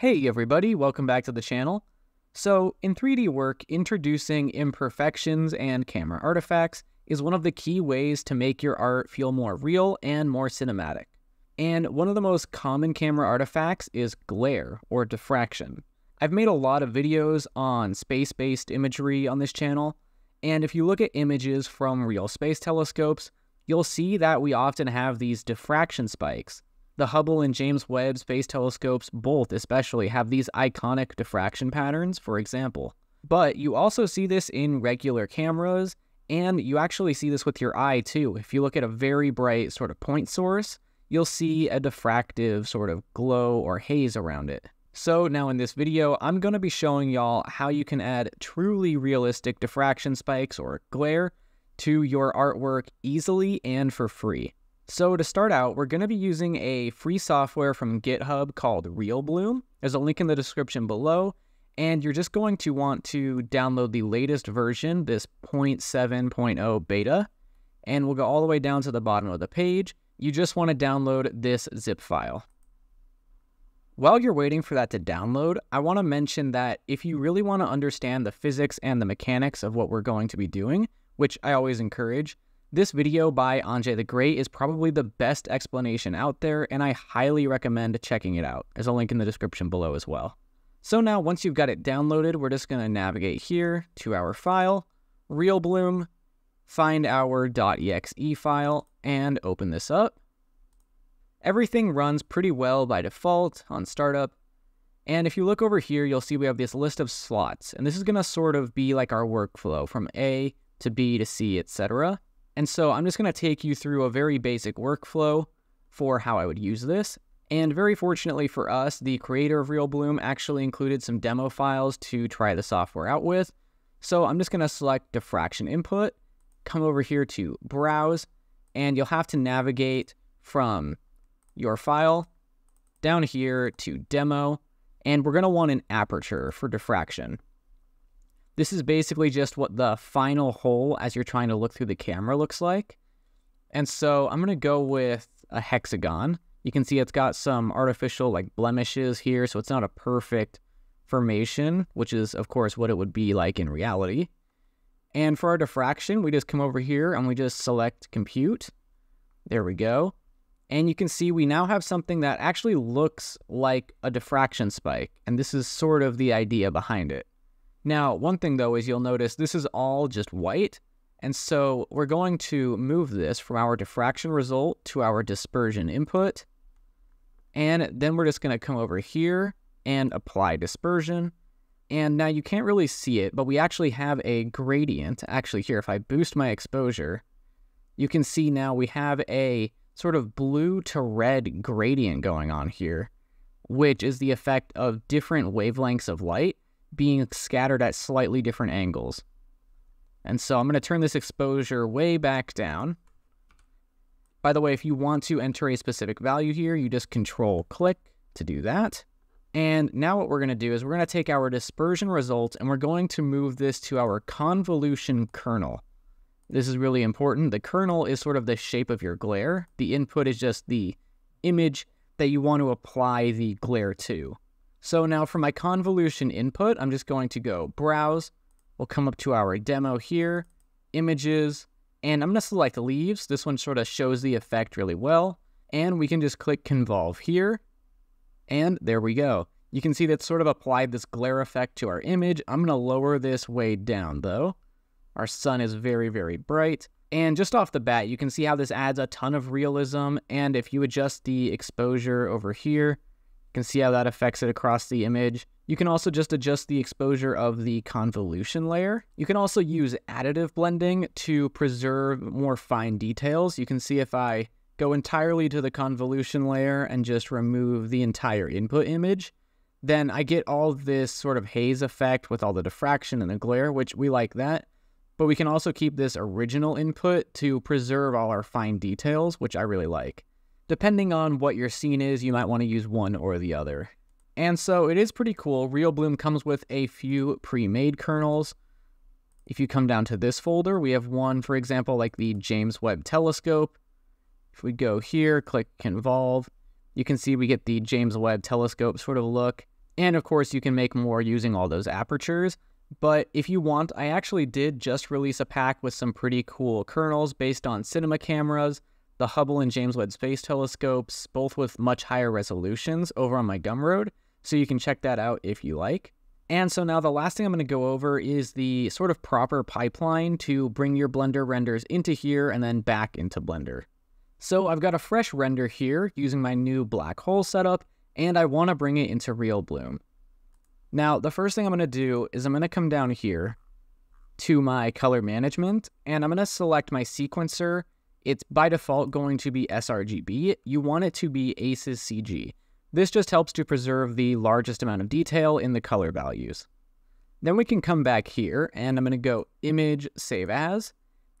Hey everybody, welcome back to the channel. So, in 3D work, introducing imperfections and camera artifacts is one of the key ways to make your art feel more real and more cinematic. And one of the most common camera artifacts is glare or diffraction. I've made a lot of videos on space-based imagery on this channel, and if you look at images from real space telescopes, you'll see that we often have these diffraction spikes the Hubble and James Webb Space Telescopes both especially have these iconic diffraction patterns, for example. But you also see this in regular cameras, and you actually see this with your eye too. If you look at a very bright sort of point source, you'll see a diffractive sort of glow or haze around it. So now in this video, I'm going to be showing y'all how you can add truly realistic diffraction spikes or glare to your artwork easily and for free. So to start out, we're going to be using a free software from GitHub called RealBloom. There's a link in the description below, and you're just going to want to download the latest version, this 0.7.0 beta, and we'll go all the way down to the bottom of the page. You just want to download this zip file. While you're waiting for that to download, I want to mention that if you really want to understand the physics and the mechanics of what we're going to be doing, which I always encourage, this video by Ange the Great is probably the best explanation out there, and I highly recommend checking it out. There's a link in the description below as well. So now, once you've got it downloaded, we're just going to navigate here to our file, RealBloom, find our .exe file, and open this up. Everything runs pretty well by default on startup. And if you look over here, you'll see we have this list of slots, and this is going to sort of be like our workflow from A to B to C, etc. And so I'm just going to take you through a very basic workflow for how I would use this. And very fortunately for us, the creator of RealBloom actually included some demo files to try the software out with. So I'm just going to select diffraction input, come over here to browse, and you'll have to navigate from your file down here to demo, and we're going to want an aperture for diffraction. This is basically just what the final hole as you're trying to look through the camera looks like. And so I'm going to go with a hexagon. You can see it's got some artificial like blemishes here, so it's not a perfect formation, which is of course what it would be like in reality. And for our diffraction, we just come over here and we just select compute. There we go. And you can see we now have something that actually looks like a diffraction spike. And this is sort of the idea behind it. Now, one thing though is you'll notice this is all just white. And so we're going to move this from our diffraction result to our dispersion input. And then we're just going to come over here and apply dispersion. And now you can't really see it, but we actually have a gradient. Actually here, if I boost my exposure, you can see now we have a sort of blue to red gradient going on here, which is the effect of different wavelengths of light being scattered at slightly different angles. And so I'm going to turn this exposure way back down. By the way, if you want to enter a specific value here, you just control click to do that. And now what we're going to do is we're going to take our dispersion result and we're going to move this to our convolution kernel. This is really important. The kernel is sort of the shape of your glare. The input is just the image that you want to apply the glare to. So now for my convolution input, I'm just going to go browse. We'll come up to our demo here, images, and I'm to select leaves. This one sort of shows the effect really well. And we can just click convolve here. And there we go. You can see that sort of applied this glare effect to our image. I'm going to lower this way down though. Our sun is very, very bright. And just off the bat, you can see how this adds a ton of realism. And if you adjust the exposure over here, can see how that affects it across the image. You can also just adjust the exposure of the convolution layer. You can also use additive blending to preserve more fine details. You can see if I go entirely to the convolution layer and just remove the entire input image, then I get all this sort of haze effect with all the diffraction and the glare, which we like that. But we can also keep this original input to preserve all our fine details, which I really like. Depending on what your scene is, you might want to use one or the other. And so it is pretty cool. RealBloom comes with a few pre-made kernels. If you come down to this folder, we have one, for example, like the James Webb Telescope. If we go here, click Convolve, you can see we get the James Webb Telescope sort of look. And of course, you can make more using all those apertures. But if you want, I actually did just release a pack with some pretty cool kernels based on cinema cameras, the Hubble and James Webb Space Telescopes, both with much higher resolutions over on my Gumroad. So you can check that out if you like. And so now the last thing I'm going to go over is the sort of proper pipeline to bring your Blender renders into here and then back into Blender. So I've got a fresh render here using my new black hole setup, and I want to bring it into RealBloom. Now, the first thing I'm going to do is I'm going to come down here to my color management, and I'm going to select my sequencer. It's by default going to be sRGB. You want it to be ACES CG. This just helps to preserve the largest amount of detail in the color values. Then we can come back here, and I'm going to go Image, Save As,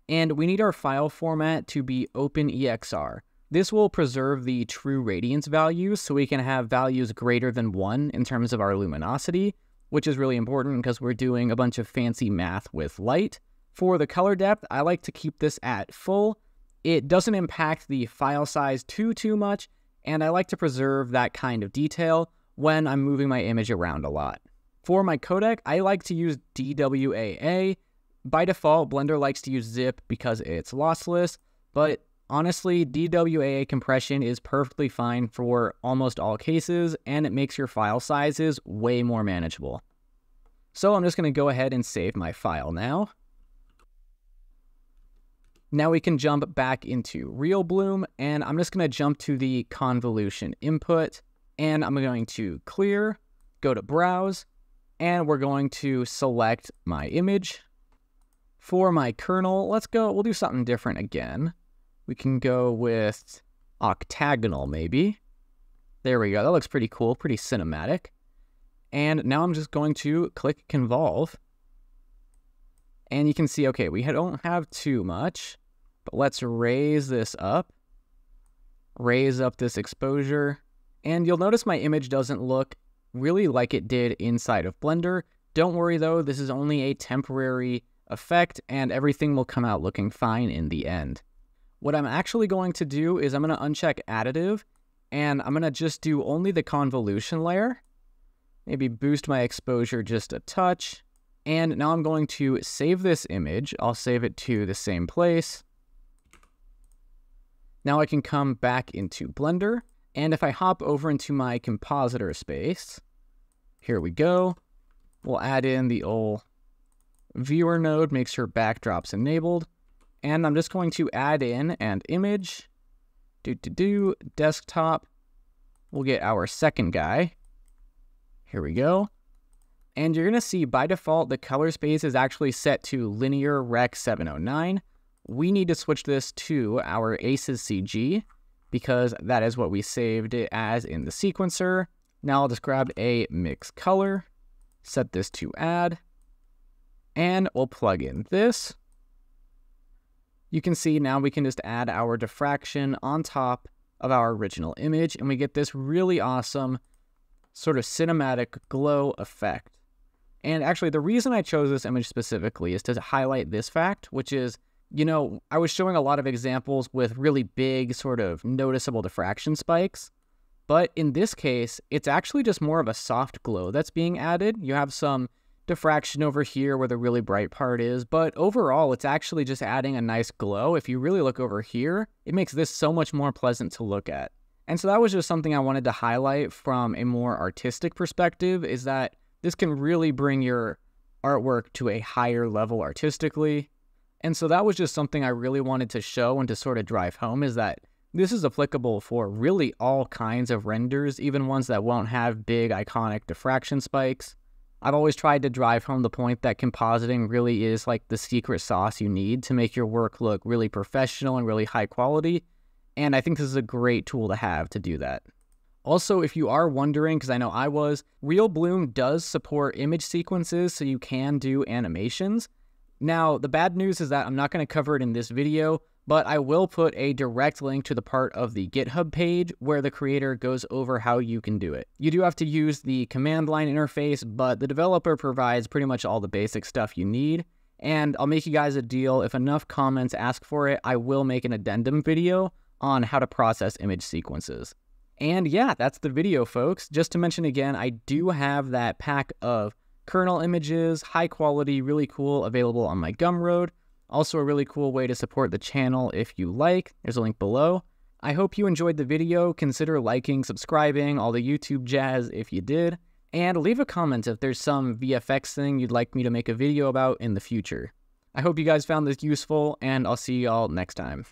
and we need our file format to be OpenEXR. This will preserve the true radiance values so we can have values greater than 1 in terms of our luminosity, which is really important because we're doing a bunch of fancy math with light. For the color depth, I like to keep this at full. It doesn't impact the file size too, too much, and I like to preserve that kind of detail when I'm moving my image around a lot. For my codec, I like to use DWAA. By default, Blender likes to use zip because it's lossless, but Honestly, DWAA compression is perfectly fine for almost all cases, and it makes your file sizes way more manageable. So I'm just going to go ahead and save my file now. Now we can jump back into RealBloom and I'm just going to jump to the convolution input, and I'm going to clear, go to browse, and we're going to select my image. For my kernel, let's go, we'll do something different again. We can go with octagonal, maybe. There we go. That looks pretty cool, pretty cinematic. And now I'm just going to click Convolve. And you can see, okay, we don't have too much, but let's raise this up. Raise up this exposure. And you'll notice my image doesn't look really like it did inside of Blender. Don't worry though, this is only a temporary effect and everything will come out looking fine in the end. What I'm actually going to do is I'm going to uncheck additive and I'm going to just do only the convolution layer. Maybe boost my exposure just a touch. And now I'm going to save this image. I'll save it to the same place. Now I can come back into Blender. And if I hop over into my compositor space, here we go. We'll add in the old viewer node, make sure backdrop's enabled. And I'm just going to add in an image, do do do, desktop. We'll get our second guy. Here we go. And you're to see by default, the color space is actually set to linear rec 709. We need to switch this to our ACES CG because that is what we saved it as in the sequencer. Now I'll just grab a mix color, set this to add, and we'll plug in this you can see now we can just add our diffraction on top of our original image and we get this really awesome sort of cinematic glow effect. And actually the reason I chose this image specifically is to highlight this fact, which is, you know, I was showing a lot of examples with really big sort of noticeable diffraction spikes. But in this case, it's actually just more of a soft glow that's being added. You have some diffraction over here where the really bright part is, but overall it's actually just adding a nice glow. If you really look over here, it makes this so much more pleasant to look at. And so that was just something I wanted to highlight from a more artistic perspective is that this can really bring your artwork to a higher level artistically. And so that was just something I really wanted to show and to sort of drive home is that this is applicable for really all kinds of renders, even ones that won't have big iconic diffraction spikes. I've always tried to drive home the point that compositing really is like the secret sauce you need to make your work look really professional and really high quality. And I think this is a great tool to have to do that. Also, if you are wondering, because I know I was, RealBloom does support image sequences, so you can do animations. Now, the bad news is that I'm not going to cover it in this video, but I will put a direct link to the part of the GitHub page where the creator goes over how you can do it. You do have to use the command line interface, but the developer provides pretty much all the basic stuff you need. And I'll make you guys a deal. If enough comments ask for it, I will make an addendum video on how to process image sequences. And yeah, that's the video, folks. Just to mention again, I do have that pack of kernel images, high quality, really cool, available on my Gumroad. Also, a really cool way to support the channel if you like. There's a link below. I hope you enjoyed the video. Consider liking, subscribing, all the YouTube jazz if you did. And leave a comment if there's some VFX thing you'd like me to make a video about in the future. I hope you guys found this useful, and I'll see y'all next time.